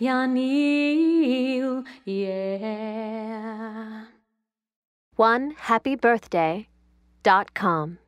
Yanil, yeah. One happy birthday dot com.